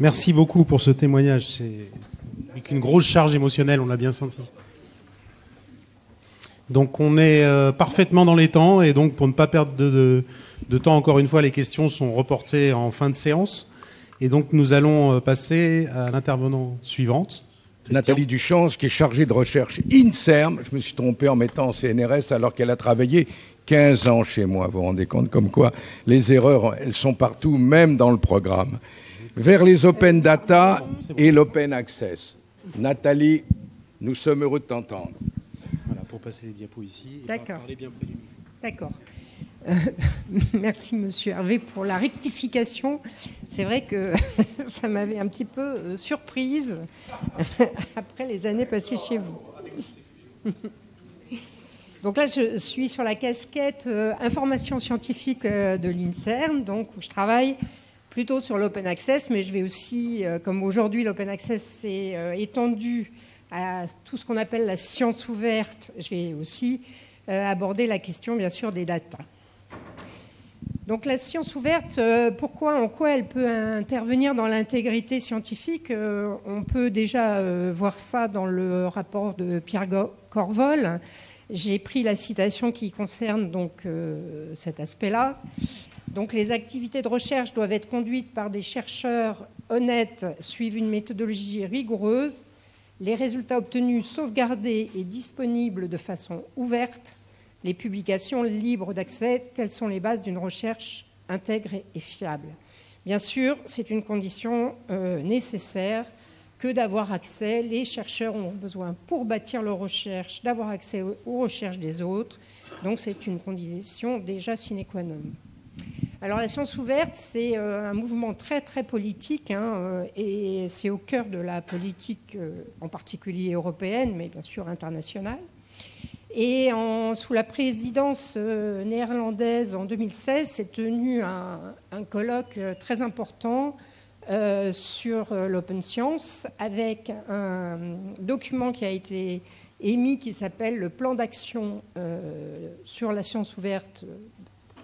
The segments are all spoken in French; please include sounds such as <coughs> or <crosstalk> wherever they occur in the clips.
Merci beaucoup pour ce témoignage. C'est avec une grosse charge émotionnelle, on l'a bien senti. Donc on est euh, parfaitement dans les temps et donc pour ne pas perdre de, temps, encore une fois, les questions sont reportées en fin de séance. Et donc nous allons euh, passer à l'intervenant suivante. Nathalie Duchance, qui est chargée de recherche INSERM. Je me suis trompé en mettant CNRS alors qu'elle a travaillé 15 ans chez moi. Vous vous rendez compte comme quoi les erreurs, elles sont partout, même dans le programme. Vers les open data et l'open access. Nathalie, nous sommes heureux de t'entendre pour passer les diapos ici. D'accord. D'accord. Euh, <laughs> merci, monsieur Hervé, pour la rectification. C'est vrai que <laughs> ça m'avait un petit peu euh, surprise <laughs> après les années passées chez vous. Donc là, je suis sur la casquette euh, information scientifique de l'INSERM, donc où je travaille plutôt sur l'open access, mais je vais aussi, comme aujourd'hui l'open access s'est étendu à tout ce qu'on appelle la science ouverte, je vais aussi euh, aborder la question, bien sûr, des data. Donc la science ouverte, euh, pourquoi, en quoi elle peut intervenir dans l'intégrité scientifique euh, On peut déjà voir ça dans le rapport de Pierre Corvol. J'ai pris la citation qui concerne donc cet aspect-là. Donc les activités de recherche doivent être conduites par des chercheurs honnêtes, suivent une méthodologie rigoureuse, les résultats obtenus sauvegardés et disponibles de façon ouverte, les publications libres d'accès, telles sont les bases d'une recherche intègre et fiable. Bien sûr, c'est une condition euh, nécessaire que d'avoir accès. Les chercheurs ont besoin, pour bâtir leur recherche, d'avoir accès aux recherches des autres. Donc c'est une condition déjà sine qua non. Alors la science ouverte, c'est euh, un mouvement très très politique hein, euh, et c'est au cœur de la politique euh, en particulier européenne, mais bien sûr internationale. Et sous la présidence néerlandaise en 2016, s'est tenu un, colloque très important sur l'open science avec un document qui a été émis qui s'appelle le plan d'action sur la science ouverte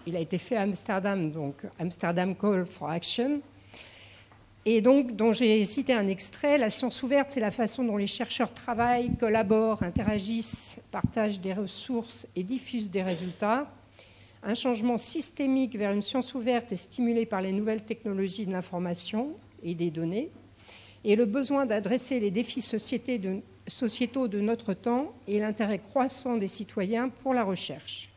il a été fait à Amsterdam, donc Amsterdam Call for Action. Et donc, dont j'ai cité un extrait, la science ouverte, c'est la façon dont les chercheurs travaillent, collaborent, interagissent, partagent des ressources et diffusent des résultats. Un changement systémique vers une science ouverte est stimulé par les nouvelles technologies de l'information et des données, et le besoin d'adresser les défis sociétaux de notre temps et l'intérêt croissant des citoyens pour la recherche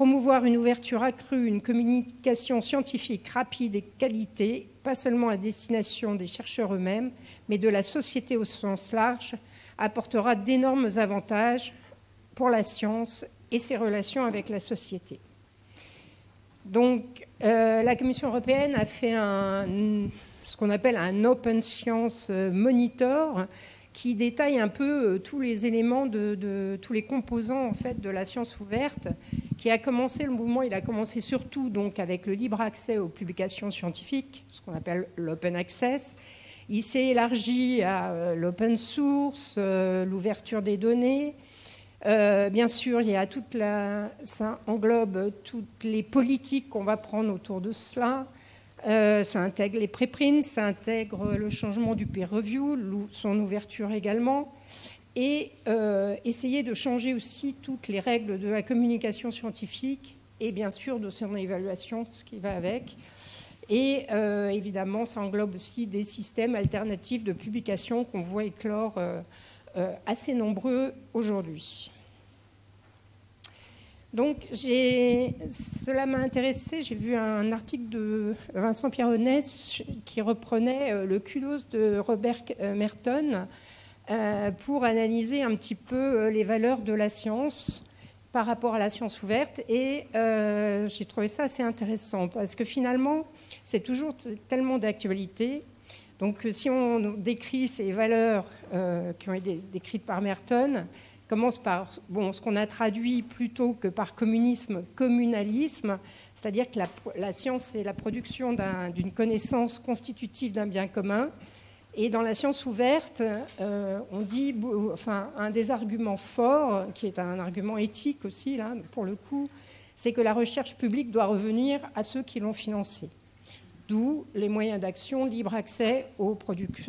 promouvoir une ouverture accrue, une communication scientifique rapide et qualité, pas seulement à destination des chercheurs eux-mêmes, mais de la société au sens large, apportera d'énormes avantages pour la science et ses relations avec la société. Donc, euh, la Commission européenne a fait ce qu'on appelle un Open Science Monitor qui détaille un peu euh, tous les éléments de, tous les composants en fait de la science ouverte qui a commencé le mouvement il a commencé surtout donc avec le libre accès aux publications scientifiques ce qu'on appelle l'open access il s'est élargi à euh, l'open source euh, l'ouverture des données bien sûr, il y a toute la, ça englobe toutes les politiques qu'on va prendre autour de cela. Euh, ça intègre les préprints, ça intègre le changement du peer review, son ouverture également, et euh, essayer de changer aussi toutes les règles de la communication scientifique et bien sûr de son évaluation, ce qui va avec. Et euh, évidemment, ça englobe aussi des systèmes alternatifs de publication qu'on voit éclore assez nombreux aujourd'hui. Donc cela m'a intéressé. J'ai vu un article de Vincent Pierronnet qui reprenait euh, le kudos de Robert euh, Merton euh, pour analyser un petit peu les valeurs de la science par rapport à la science ouverte. Et j'ai trouvé ça assez intéressant parce que finalement, c'est toujours tellement d'actualité. Donc si on décrit ces valeurs qui ont été décrites par Merton, commence par ce qu'on a traduit plutôt que par communisme, communalisme, c'est-à-dire que la, science c'est la production d'une connaissance constitutive d'un bien commun. Et dans la science ouverte, euh, on dit, enfin, un des arguments forts, qui est un argument éthique aussi, là, pour le coup, c'est que la recherche publique doit revenir à ceux qui l'ont financée. d'où les moyens d'action, libre accès aux,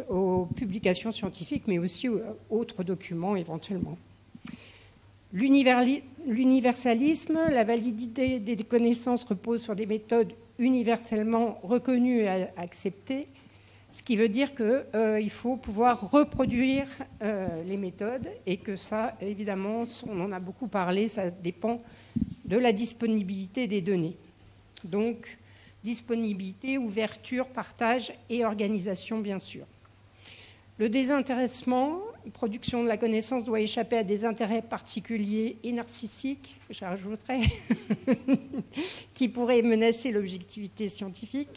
aux, publications scientifiques, mais aussi aux autres documents éventuellement. L'universalisme, la validité des connaissances repose sur des méthodes universellement reconnues et acceptées, ce qui veut dire qu'il euh, faut pouvoir reproduire euh, les méthodes et que ça, évidemment, on en a beaucoup parlé, ça dépend de la disponibilité des données. Donc, disponibilité, ouverture, partage et organisation, bien sûr. Le désintéressement, production de la connaissance doit échapper à des intérêts particuliers et narcissiques, je <laughs> qui pourraient menacer l'objectivité scientifique.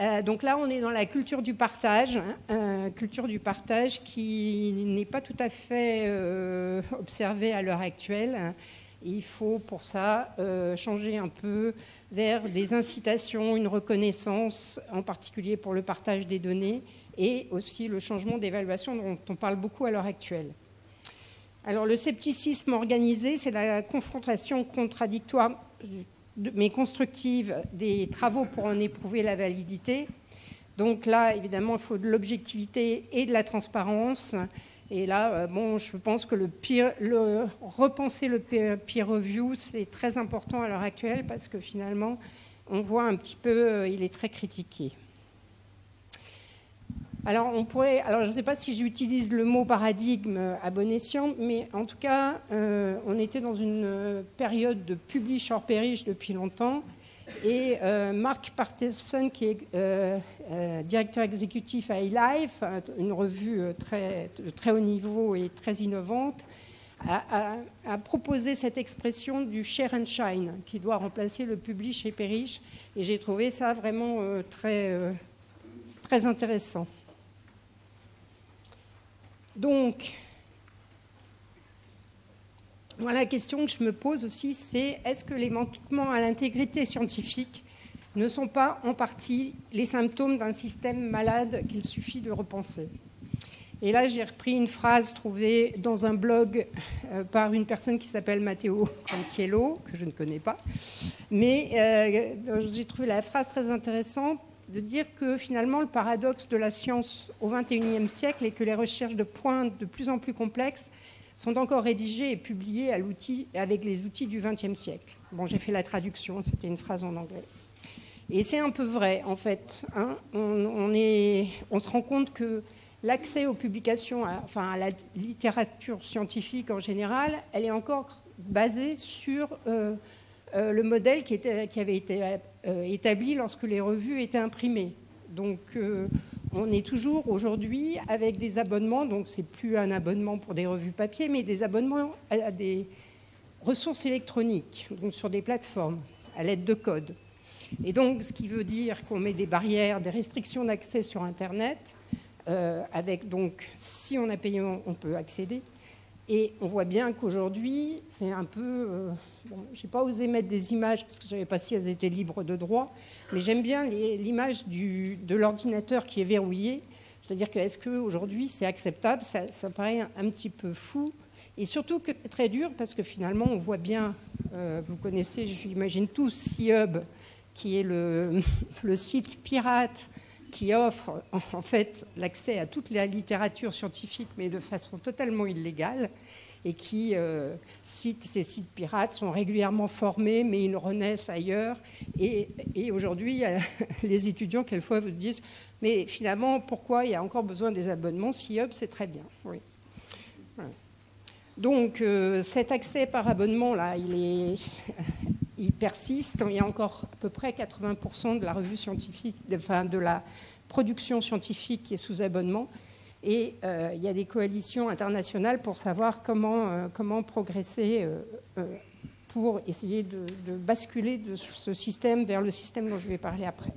Euh, donc là, on est dans la culture du partage, hein, euh, culture du partage qui n'est pas tout à fait euh, observée à l'heure actuelle. Il faut pour ça changer un peu vers des incitations, une reconnaissance, en particulier pour le partage des données, et aussi le changement d'évaluation dont on parle beaucoup à l'heure actuelle. Alors le scepticisme organisé, c'est la confrontation contradictoire mais constructive des travaux pour en éprouver la validité. Donc là, évidemment, il faut de l'objectivité et de la transparence. Et là, euh, bon, je pense que repenser le peer review, c'est très important à l'heure actuelle parce que finalement, on voit un petit peu, euh, il est très critiqué. Alors, on pourrait, alors je ne sais pas si j'utilise le mot paradigme à bon escient, mais en tout cas, euh, on était dans une période de publish or perish depuis longtemps. Et euh, Mark Parterson, qui est euh, directeur exécutif à eLife, une revue très, de très haut niveau et très innovante, a, a, proposé cette expression du share and shine, qui doit remplacer le publish et perish. Et j'ai trouvé ça vraiment très, très intéressant. Donc, la question que je me pose aussi, c'est est-ce que les manquements à l'intégrité scientifique ne sont pas en partie les symptômes d'un système malade qu'il suffit de repenser? Et là, j'ai repris une phrase trouvée dans un blog euh, par une personne qui s'appelle Matteo Cantiello, que je ne connais pas. Mais euh, j'ai trouvé la phrase très intéressante de dire que finalement le paradoxe de la science au XXIe siècle est que les recherches de pointe de plus en plus complexes sont encore rédigées et publiées avec les outils du XXe siècle. Bon, j'ai fait la traduction, c'était une phrase en anglais. Et c'est un peu vrai, en fait. Hein. on, se rend compte que l'accès aux publications, enfin à la littérature scientifique en général, elle est encore basée sur euh, euh, le modèle qui avait été euh, établi lorsque les revues étaient imprimées. Donc euh, on est toujours aujourd'hui avec des abonnements, donc c'est plus un abonnement pour des revues papier, mais des abonnements à des ressources électroniques, donc sur des plateformes, à l'aide de codes. Et donc, ce qui veut dire qu'on met des barrières, des restrictions d'accès sur Internet, avec donc, si on a payé, on peut accéder. Et on voit bien qu'aujourd'hui, c'est un peu je n'ai pas osé mettre des images parce que je ne savais pas si elles étaient libres de droit, mais j'aime bien l'image de l'ordinateur qui est verrouillé. C'est-à-dire que est-ce qu'aujourd'hui c'est acceptable? Ça, paraît un, petit peu fou. Et surtout que c'est très dur parce que finalement on voit bien, euh, vous connaissez, j'imagine tous, C-Hub, qui est le, <laughs> le site pirate qui offre en fait l'accès à toute la littérature scientifique, mais de façon totalement illégale et qui euh, ces sites pirates, sont régulièrement formés, mais ils renaissent ailleurs. Et, aujourd'hui, <laughs> les étudiants, quelquefois, vous disent Mais finalement, pourquoi il y a encore besoin des abonnements Si Hub, c'est très bien. Donc, euh, cet accès par abonnement, là, <laughs> il, persiste. Il y a encore à peu près 80% de la revue scientifique, enfin, de la production scientifique qui est sous abonnement. Et euh, il y a des coalitions internationales pour savoir comment, euh, comment progresser euh, pour essayer de, basculer de ce système vers le système dont je vais parler après.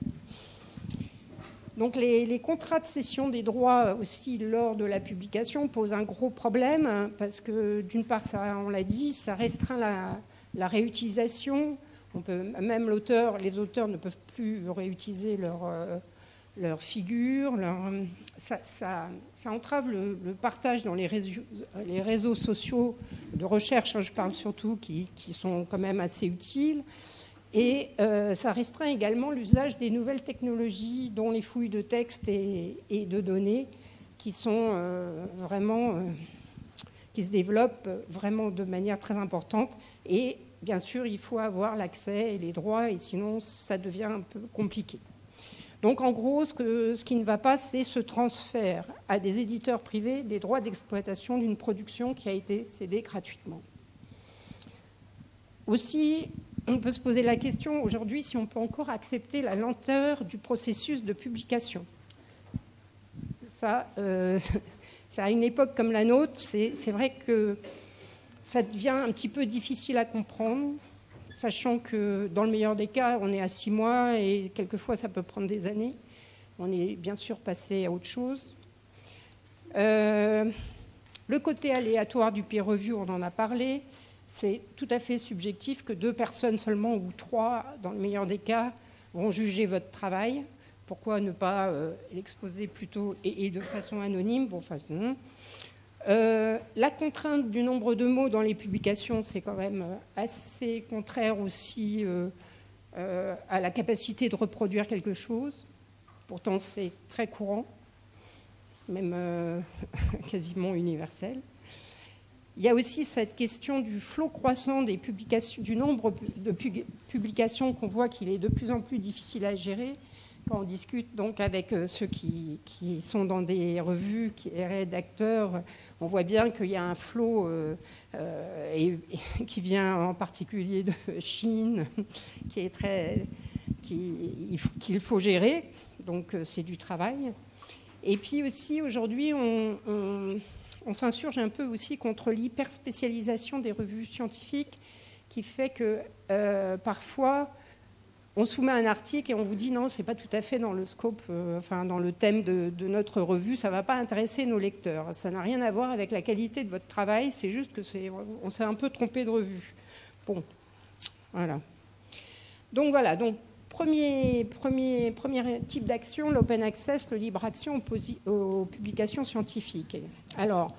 Donc les, contrats de cession des droits aussi lors de la publication posent un gros problème hein, parce que d'une part, ça, on l'a dit, ça restreint la, la réutilisation. On peut, même l'auteur, les auteurs ne peuvent plus réutiliser leur, leur figure, leur, ça, entrave le, partage dans les réseaux, sociaux de recherche, hein, je parle surtout, qui, sont quand même assez utiles. Et ça restreint également l'usage des nouvelles technologies, dont les fouilles de texte et, de données, qui vraiment qui se développent vraiment de manière très importante. Et bien sûr, il faut avoir l'accès et les droits, et sinon, ça devient un peu compliqué. Donc en gros, ce, qui ne va pas, c'est ce transfert à des éditeurs privés des droits d'exploitation d'une production qui a été cédée gratuitement. Aussi, on peut se poser la question aujourd'hui si on peut encore accepter la lenteur du processus de publication. Ça, euh, <laughs> à une époque comme la nôtre, c'est vrai que ça devient un petit peu difficile à comprendre sachant que dans le meilleur des cas, on est à six mois et quelquefois ça peut prendre des années. On est bien sûr passé à autre chose. Euh, le côté aléatoire du peer review, on en a parlé. C'est tout à fait subjectif que deux personnes seulement ou trois, dans le meilleur des cas, vont juger votre travail. Pourquoi ne pas euh, l'exposer plutôt et, de façon anonyme? Bon, enfin, euh, la contrainte du nombre de mots dans les publications, c'est quand même euh, assez contraire aussi euh, à la capacité de reproduire quelque chose. Pourtant, c'est très courant, même <laughs> quasiment universel. Il y a aussi cette question du flot croissant des publications, du nombre de publications qu'on voit qu'il est de plus en plus difficile à gérer quand on discute donc avec euh, ceux qui, sont dans des revues, qui sont rédacteurs, on voit bien qu'il y a un flot euh, euh, qui vient en particulier de Chine, qui est très, qu'il faut gérer. Donc c'est du travail. Et puis aussi aujourd'hui, on, on s'insurge un peu aussi contre l'hyperspécialisation des revues scientifiques, qui fait que parfois on soumet un article et on vous dit non, c'est pas tout à fait dans le scope, euh, enfin dans le thème de, notre revue, ça va pas intéresser nos lecteurs. Ça n'a rien à voir avec la qualité de votre travail, c'est juste que c'est, on s'est un peu trompé de revue. Bon, voilà. Donc voilà, donc premier, premier, premier type d'action, l'open access, le libre action aux, publications scientifiques. Alors,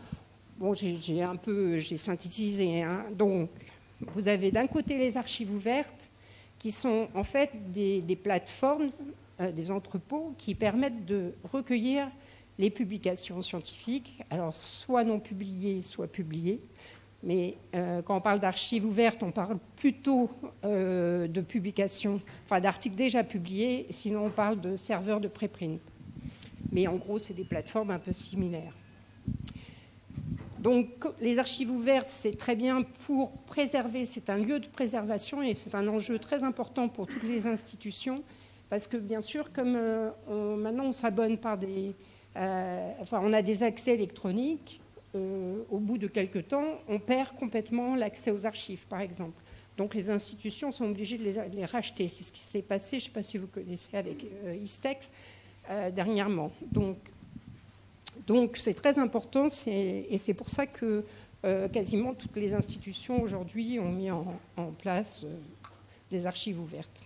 bon, j'ai un peu, j'ai synthétisé. Hein. Donc, vous avez d'un côté les archives ouvertes qui sont en fait des, plateformes, euh, des entrepôts qui permettent de recueillir les publications scientifiques, alors soit non publiées, soit publiées. Mais euh, quand on parle d'archives ouvertes, on parle plutôt euh, de publications, enfin d'articles déjà publiés, sinon on parle de serveurs de préprint. Mais en gros, c'est des plateformes un peu similaires. Donc les archives ouvertes, c'est très bien pour préserver, c'est un lieu de préservation et c'est un enjeu très important pour toutes les institutions, parce que bien sûr, comme euh, maintenant on s'abonne par des... Euh, enfin, on a des accès électroniques, euh, au bout de quelques temps, on perd complètement l'accès aux archives, par exemple. Donc les institutions sont obligées de les, racheter. C'est ce qui s'est passé, je ne sais pas si vous connaissez, avec Istex dernièrement. Donc donc c'est très important et c'est pour ça que euh, quasiment toutes les institutions aujourd'hui ont mis en, place euh, des archives ouvertes.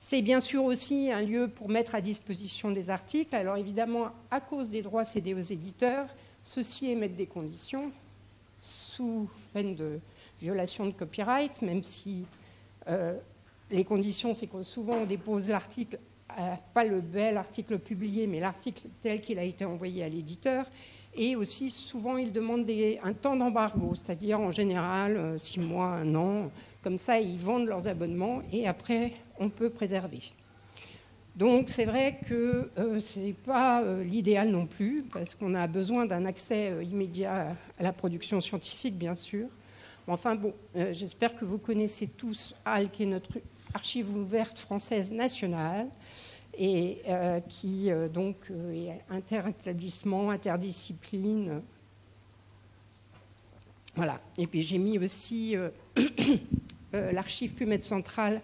C'est bien sûr aussi un lieu pour mettre à disposition des articles. Alors évidemment, à cause des droits cédés aux éditeurs, ceux-ci émettent des conditions sous peine de violation de copyright, même si euh, les conditions, c'est que souvent on dépose l'article pas le bel article publié, mais l'article tel qu'il a été envoyé à l'éditeur. Et aussi, souvent, ils demandent un temps d'embargo, c'est-à-dire en général euh, six mois, un an. Comme ça, ils vendent leurs abonnements et après, on peut préserver. Donc, c'est vrai que euh, ce n'est pas l'idéal non plus, parce qu'on a besoin d'un accès immédiat à la production scientifique, bien sûr. Enfin, bon, j'espère que vous connaissez tous AL, qui est notre archive ouverte française nationale et euh, qui euh, donc euh, est inter-établissement, interdiscipline. Voilà. Et puis j'ai mis aussi <coughs> l'archive PubMed centrale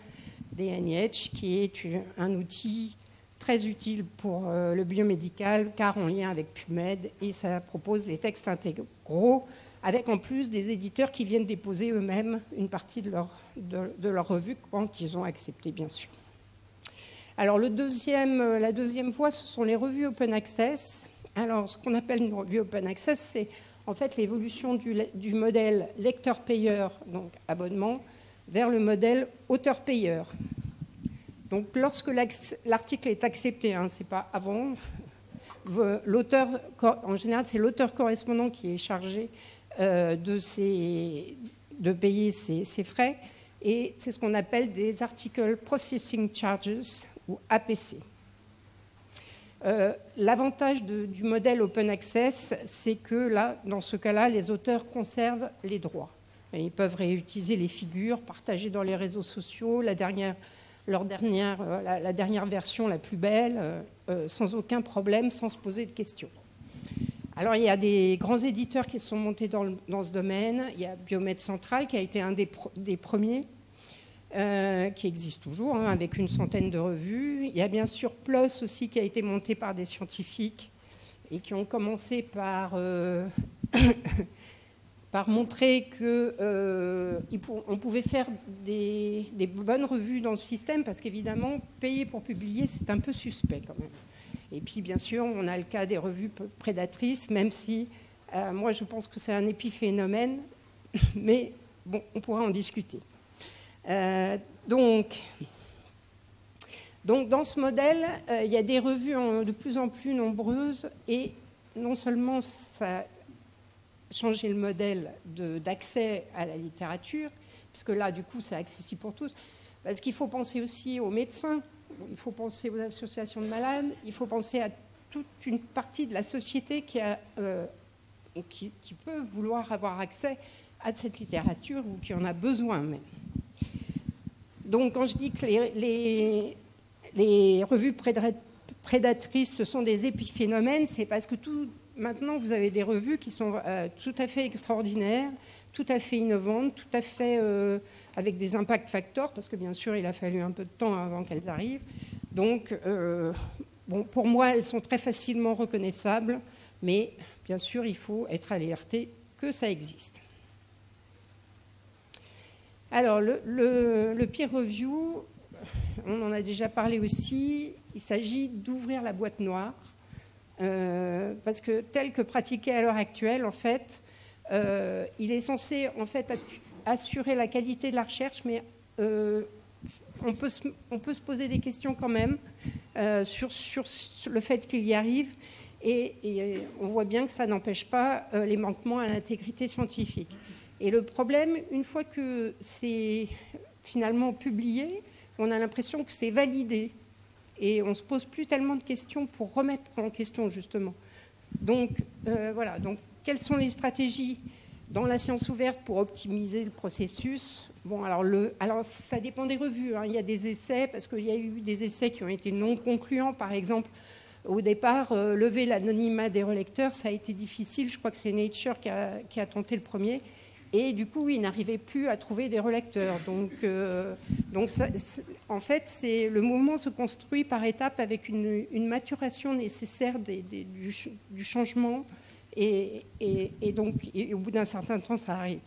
des NIH, qui est un outil très utile pour le biomédical, car en lien avec PubMed, et ça propose les textes intégraux, avec en plus des éditeurs qui viennent déposer eux-mêmes une partie de leur, de leur revue quand ils ont accepté, bien sûr. Alors euh, la deuxième voie, ce sont les revues open access. Alors ce qu'on appelle une revue open access, c'est en fait l'évolution du, modèle lecteur-payeur, donc abonnement, vers le modèle auteur-payeur. Donc lorsque l'article est accepté, hein, c'est pas avant, l'auteur, en général, c'est l'auteur correspondant qui est chargé euh, de, de, payer ses, frais, et c'est ce qu'on appelle des Article Processing Charges, ou APC. Euh, l'avantage du modèle Open Access, c'est que là, dans ce cas-là, les auteurs conservent les droits. Ils peuvent réutiliser les figures, partager dans les réseaux sociaux, la dernière leur dernière, euh, la, dernière version la plus belle, euh, sans aucun problème, sans se poser de questions. Alors il y a des grands éditeurs qui sont montés dans, ce domaine. Il y a Biomed Central qui a été un des, des premiers, qui existe toujours, hein, avec une centaine de revues. Il y a bien sûr PLOS aussi qui a été monté par des scientifiques et qui ont commencé par <coughs> par montrer qu'on euh, pouvait faire des, bonnes revues dans le système, parce qu'évidemment, payer pour publier, c'est un peu suspect quand même. Et puis, bien sûr, on a le cas des revues prédatrices, même si euh, moi, je pense que c'est un épiphénomène, <laughs> mais bon, on pourra en discuter. Euh, donc, donc, dans ce modèle, il y a des revues de plus en plus nombreuses, et non seulement ça changer le modèle d'accès à la littérature, puisque là, du coup, c'est accessible pour tous. Parce qu'il faut penser aussi aux médecins, il faut penser aux associations de malades, il faut penser à toute une partie de la société qui, euh, peut vouloir avoir accès à cette littérature ou qui en a besoin. Donc, quand je dis que les, revues prédatrices, ce sont des épiphénomènes, c'est parce que tout, maintenant, vous avez des revues qui sont euh, tout à fait extraordinaires, tout à fait innovantes, tout à fait euh, avec des impact factors, parce que bien sûr, il a fallu un peu de temps avant qu'elles arrivent. Donc, euh, bon, pour moi, elles sont très facilement reconnaissables, mais bien sûr, il faut être alerté que ça existe. Alors, le, le peer review, on en a déjà parlé aussi, il s'agit d'ouvrir la boîte noire euh, parce que tel que pratiqué à l'heure actuelle, en fait, euh, il est censé en fait assurer la qualité de la recherche, mais euh, on, peut se, on, peut se, poser des questions quand même sur, sur, le fait qu'il y arrive, et, et, on voit bien que ça n'empêche pas les manquements à l'intégrité scientifique. Et le problème, une fois que c'est finalement publié, on a l'impression que c'est validé et on ne se pose plus tellement de questions pour remettre en question justement. Donc euh, voilà, donc quelles sont les stratégies dans la science ouverte pour optimiser le processus? Bon, alors, le, alors ça dépend des revues. Hein. Il y a des essais, parce qu'il y a eu des essais qui ont été non concluants. Par exemple, au départ, euh, lever l'anonymat des relecteurs, ça a été difficile. Je crois que c'est Nature qui a, qui a, tenté le premier. Et du coup, ils n'arrivaient plus à trouver des relecteurs. Donc, euh, en fait, le mouvement se construit par étapes avec une, maturation nécessaire du, changement. Et, donc, au bout d'un certain temps, ça arrive.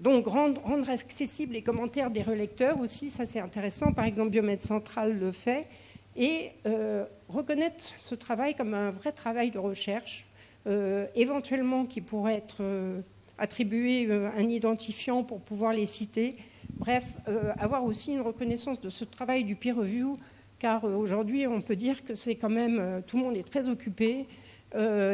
Donc, rendre, rendre, accessibles les commentaires des relecteurs aussi, ça c'est intéressant. Par exemple, Biomed Central le fait. Et euh, reconnaître ce travail comme un vrai travail de recherche, euh, éventuellement qui pourrait être attribuer euh, un identifiant pour pouvoir les citer. Bref, euh, avoir aussi une reconnaissance de ce travail du peer review, car euh, aujourd'hui, on peut dire que c'est quand même, tout le monde est très occupé.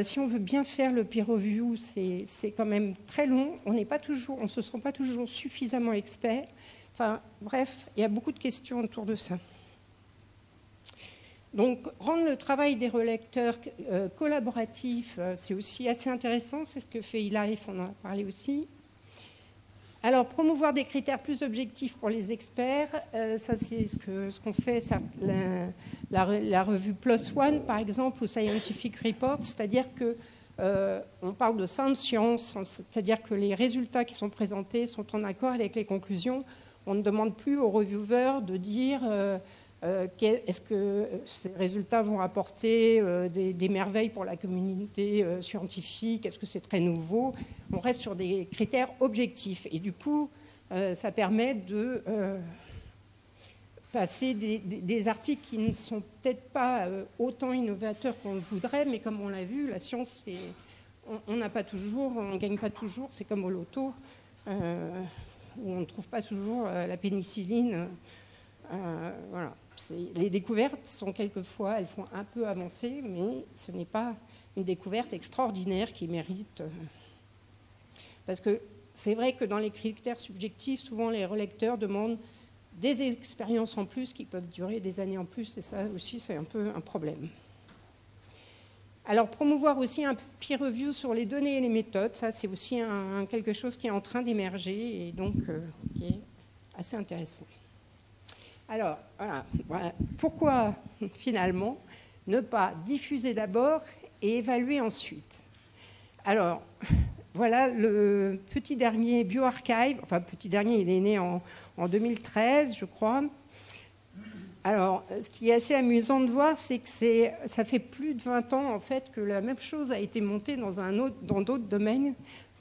si on veut bien faire le peer review, c'est quand même très long. On n'est pas toujours, on se sent pas toujours suffisamment expert. Enfin, bref, il y a beaucoup de questions autour de ça. Donc, rendre le travail des relecteurs euh, collaboratif, euh, c'est aussi assez intéressant. C'est ce que fait Hilary, on en a parlé aussi. Alors, promouvoir des critères plus objectifs pour les experts, euh, ça c'est ce qu'on fait, la, revue Plus One par exemple, ou Scientific Report, c'est-à-dire que on parle de sound science, c'est-à-dire que les résultats qui sont présentés sont en accord avec les conclusions. On ne demande plus aux reviewers de dire est-ce que ces résultats vont apporter euh, des, merveilles pour la communauté euh, scientifique? Est-ce que c'est très nouveau? On reste sur des critères objectifs. Et du coup, ça permet de passer des, articles qui ne sont peut-être pas autant innovateurs qu'on le voudrait, mais comme on l'a vu, la science, on n'a pas toujours, on ne gagne pas toujours, c'est comme au loto. où on ne trouve pas toujours la pénicilline. voilà. Les découvertes sont quelquefois, elles font un peu avancer, mais ce n'est pas une découverte extraordinaire qui mérite. Parce que c'est vrai que dans les critères subjectifs, souvent les relecteurs demandent des expériences en plus qui peuvent durer des années en plus, et ça aussi c'est un peu un problème. Alors promouvoir aussi un peer review sur les données et les méthodes, ça c'est aussi quelque chose qui est en train d'émerger et donc euh, qui est assez intéressant. Alors voilà, pourquoi finalement ne pas diffuser d'abord et évaluer ensuite? Alors voilà le petit dernier bioarchive, enfin petit dernier, il est né en, en 2013 je crois, alors, ce qui est assez amusant de voir, c'est que ça fait plus de 20 ans en fait que la même chose a été montée dans dans d'autres domaines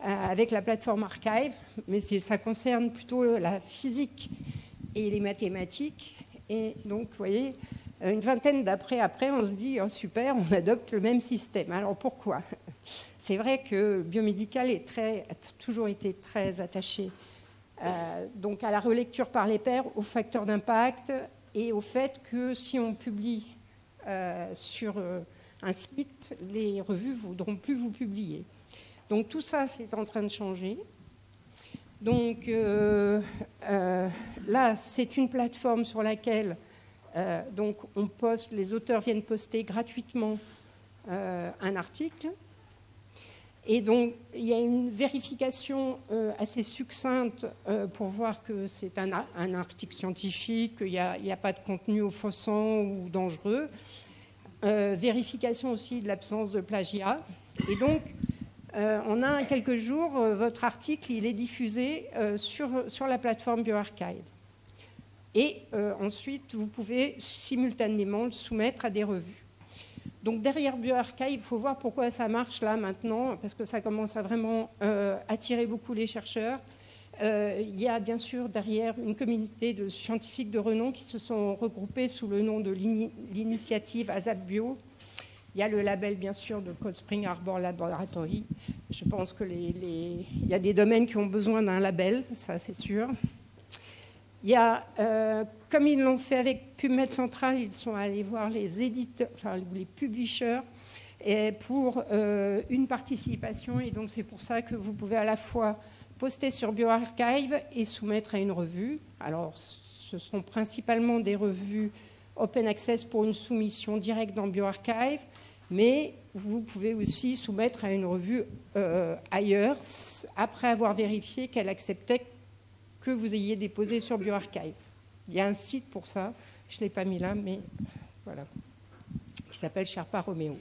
euh, avec la plateforme Archive, mais ça concerne plutôt la physique et les mathématiques. Et donc, vous voyez, une vingtaine d'après après, on se dit oh, super, on adopte le même système. Alors pourquoi? C'est vrai que biomédical est très, a toujours été très attaché euh, donc à la relecture par les pairs, aux facteurs d'impact, et au fait que si on publie euh, sur euh, un site, les revues voudront plus vous publier. Donc tout ça, c'est en train de changer. Donc euh, là, c'est une plateforme sur laquelle donc on poste, les auteurs viennent poster gratuitement un article et donc, il y a une vérification euh, assez succincte euh, pour voir que c'est un, article scientifique, qu'il n'y a, pas de contenu offensant ou dangereux. Euh, vérification aussi de l'absence de plagiat. Et donc, en un quelques jours, votre article est diffusé sur, sur la plateforme BioArchive. Et ensuite, vous pouvez simultanément le soumettre à des revues. Donc derrière BioArchive, il faut voir pourquoi ça marche là maintenant, parce que ça commence à vraiment euh, attirer beaucoup les chercheurs. Euh, il y a bien sûr derrière une communauté de scientifiques de renom qui se sont regroupés sous le nom de l'initiative ASAP Bio. Il y a le label bien sûr de Cold Spring Harbor Laboratory. Je pense qu'il y a des domaines qui ont besoin d'un label, ça c'est sûr. Il y a, euh, comme ils l'ont fait avec PubMed Central, ils sont allés voir les éditeurs, enfin les publishers, pour euh, une participation. Et donc c'est pour ça que vous pouvez à la fois poster sur BioArchive et soumettre à une revue. Alors ce sont principalement des revues open access pour une soumission directe dans BioArchive, mais vous pouvez aussi soumettre à une revue euh, ailleurs après avoir vérifié qu'elle acceptait que vous ayez déposé sur BioArchive. Il y a un site pour ça, je ne l'ai pas mis là, mais voilà, qui s'appelle Sherpa Romeo.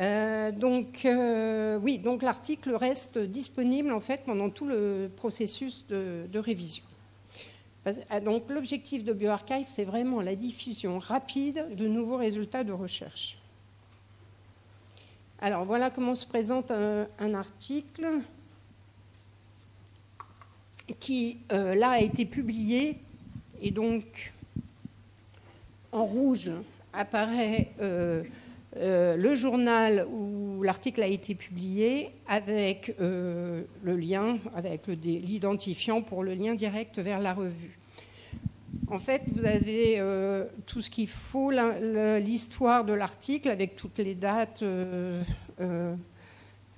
Euh, donc, euh, oui, donc l'article reste disponible en fait pendant tout le processus de, révision. Euh, donc, l'objectif de BioArchive, c'est vraiment la diffusion rapide de nouveaux résultats de recherche. Alors, voilà comment se présente un article qui euh, là a été publié et donc en rouge apparaît euh, euh, le journal où l'article a été publié avec le lien, avec l'identifiant pour le lien direct vers la revue. En fait, vous avez tout ce qu'il faut, l'histoire de l'article avec toutes les dates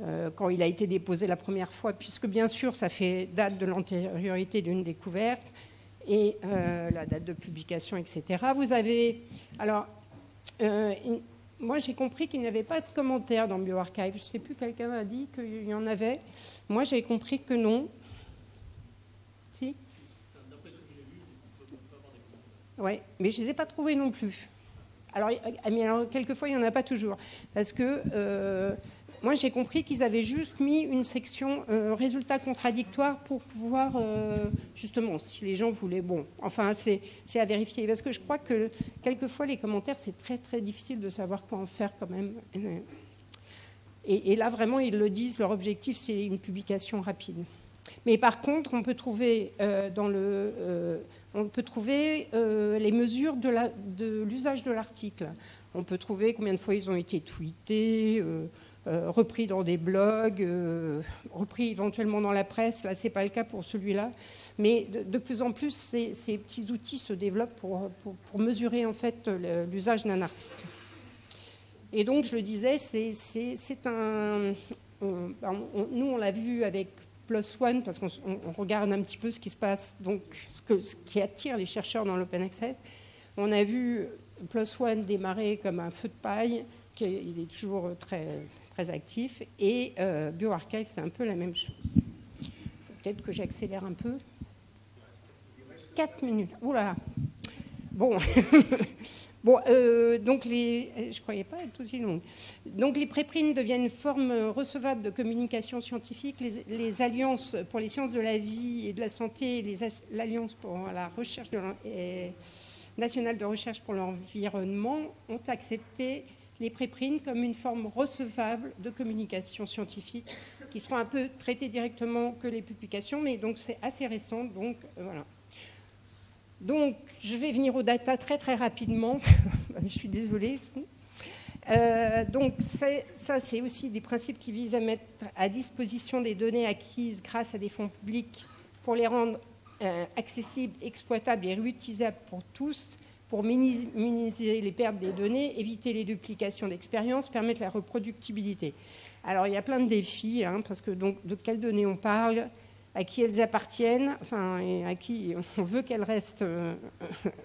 euh, quand il a été déposé la première fois, puisque bien sûr ça fait date de l'antériorité d'une découverte et euh, la date de publication, etc. Vous avez. Alors, euh, moi j'ai compris qu'il n'y avait pas de commentaires dans BioArchive. Je ne sais plus, quelqu'un a dit qu'il y en avait. Moi j'ai compris que non. Si Oui, mais je ne les ai pas trouvés non plus. Alors, alors quelquefois, il n'y en a pas toujours. Parce que moi, j'ai compris qu'ils avaient juste mis une section euh, résultats contradictoires pour pouvoir, euh, justement, si les gens voulaient. Bon, enfin, c'est à vérifier. Parce que je crois que quelquefois, les commentaires, c'est très, très difficile de savoir quoi en faire quand même. Et, là, vraiment, ils le disent, leur objectif, c'est une publication rapide. Mais par contre, on peut trouver, euh, dans le, on peut trouver les mesures de l'usage de l'article. On peut trouver combien de fois ils ont été tweetés repris dans des blogs, repris éventuellement dans la presse. Là, ce n'est pas le cas pour celui-là. Mais de, plus en plus, ces, petits outils se développent pour, pour mesurer en fait l'usage d'un article. Et donc, je le disais, c'est un. nous, on l'a vu avec Plus One, parce qu'on regarde un petit peu ce qui se passe, donc ce, qui attire les chercheurs dans l'open access. On a vu Plus One démarrer comme un feu de paille, il est toujours très, très actif, et euh, BioArchive, c'est un peu la même chose. Peut-être que j'accélère un peu. 4 minutes. Oula. Bon. <laughs> Bon, euh, donc les, je croyais pas être aussi longue. Donc les préprints deviennent une forme recevable de communication scientifique. Les, alliances pour les sciences de la vie et de la santé, l'alliance pour la recherche nationale de recherche pour l'environnement ont accepté les préprints comme une forme recevable de communication scientifique qui seront un peu traitées directement que les publications, mais donc c'est assez récent. Donc euh, voilà. Donc, je vais venir aux data très très rapidement. <laughs> je suis désolée. Euh, donc, ça, c'est aussi des principes qui visent à mettre à disposition des données acquises grâce à des fonds publics pour les rendre euh, accessibles, exploitables et réutilisables pour tous, pour minimiser les pertes des données, éviter les duplications d'expériences, permettre la reproductibilité. Alors, il y a plein de défis, hein, parce que donc, de quelles données on parle? À qui elles appartiennent, enfin, et à qui on veut qu'elles restent euh,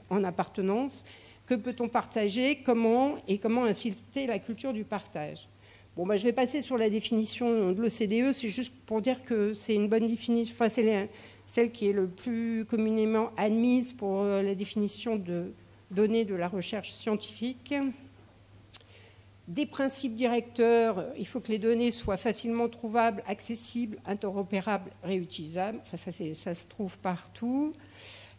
en appartenance, que peut-on partager, comment et comment inciter la culture du partage. Bon, bah, je vais passer sur la définition de l'OCDE, c'est juste pour dire que c'est une bonne définition, enfin, c'est celle qui est le plus communément admise pour euh, la définition de données de la recherche scientifique des principes directeurs, il faut que les données soient facilement trouvables, accessibles, interopérables, réutilisables. Enfin, ça, se trouve partout.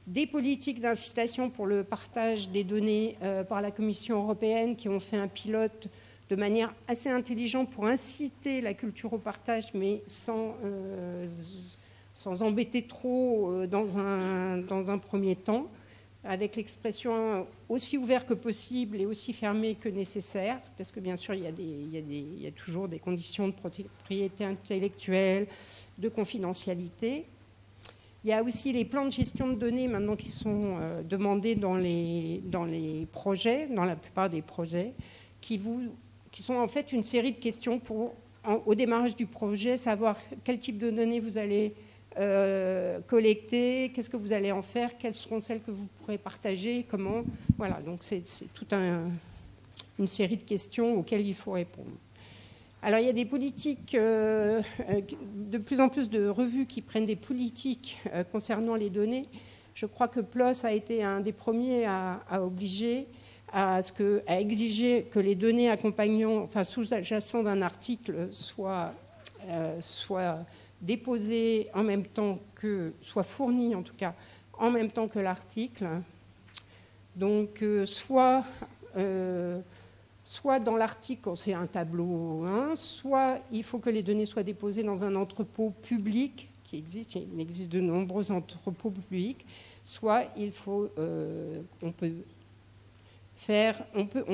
Des politiques d'incitation pour le partage des données euh, par la Commission européenne qui ont fait un pilote de manière assez intelligente pour inciter la culture au partage, mais sans, euh, embêter trop euh, dans un premier temps avec l'expression aussi ouvert que possible et aussi fermé que nécessaire, parce que bien sûr, il y, a toujours des conditions de propriété intellectuelle, de confidentialité. Il y a aussi les plans de gestion de données maintenant qui sont euh, demandés dans les, projets, dans la plupart des projets, qui sont en fait une série de questions pour, au démarrage du projet, savoir quel type de données vous allez euh, collecter, qu'est-ce que vous allez en faire, quelles seront celles que vous pourrez partager, comment. Voilà, donc c'est toute une série de questions auxquelles il faut répondre. Alors il y a des politiques, euh, de plus en plus de revues qui prennent des politiques euh, concernant les données. Je crois que PLOS a été un des premiers à, obliger, à, ce que, à exiger que les données accompagnant, enfin sous-jacentes d'un article soient, soient déposé en même temps que, soit fourni en tout cas, en même temps que l'article. Donc, euh, soit, euh, soit dans l'article, c'est un tableau 1, soit il faut que les données soient déposées dans un entrepôt public qui existe, il existe de nombreux entrepôts publics, soit il faut, euh, on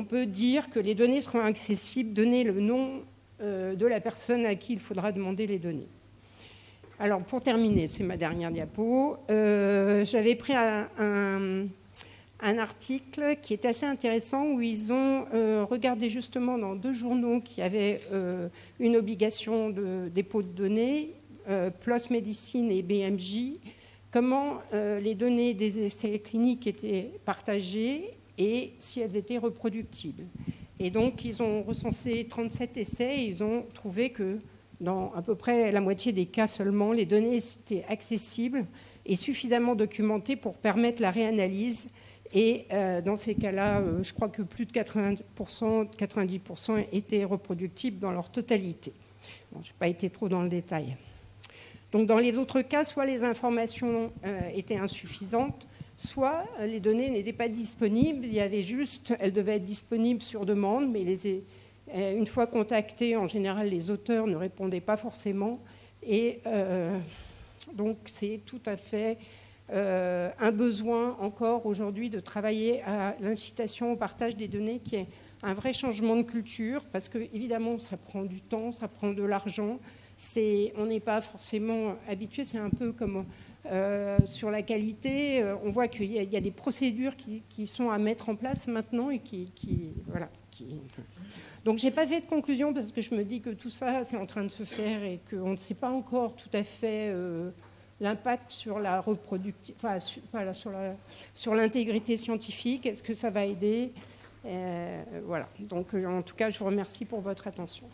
peut dire que les données seront accessibles, donner le nom de la personne à qui il faudra demander les données. Alors, pour terminer, c'est ma dernière diapo. Euh, j'avais pris un, article qui est assez intéressant où ils ont euh, regardé justement dans deux journaux qui avaient euh, une obligation de dépôt de données, PLOS Medicine et BMJ, comment les données des essais cliniques étaient partagées et si elles étaient reproductibles. Et donc, ils ont recensé 37 essais et ils ont trouvé que dans à peu près la moitié des cas seulement, les données étaient accessibles et suffisamment documentées pour permettre la réanalyse. Et euh, dans ces cas-là, euh, je crois que plus de 80%, 90% étaient reproductibles dans leur totalité. je n'ai pas été trop dans le détail. Donc dans les autres cas, soit les informations euh, étaient insuffisantes, soit les données n'étaient pas disponibles. Il y avait juste, elles devaient être disponibles sur demande, mais les, une fois contactés, en général, les auteurs ne répondaient pas forcément. Et euh, donc, c'est tout à fait euh, un besoin encore aujourd'hui de travailler à l'incitation au partage des données, qui est un vrai changement de culture parce que évidemment ça prend du temps, ça prend de l'argent. On n'est pas forcément habitué. C'est un peu comme euh, sur la qualité. Euh, on voit qu'il y, a des procédures qui, sont à mettre en place maintenant et qui, voilà. Qui... Donc j'ai pas fait de conclusion parce que je me dis que tout ça c'est en train de se faire et qu'on ne sait pas encore tout à fait. Euh, l'impact sur la reproductive, enfin, sur, sur l'intégrité scientifique, est-ce que ça va aider? Euh, Voilà. Donc, euh, en tout cas, je vous remercie pour votre attention.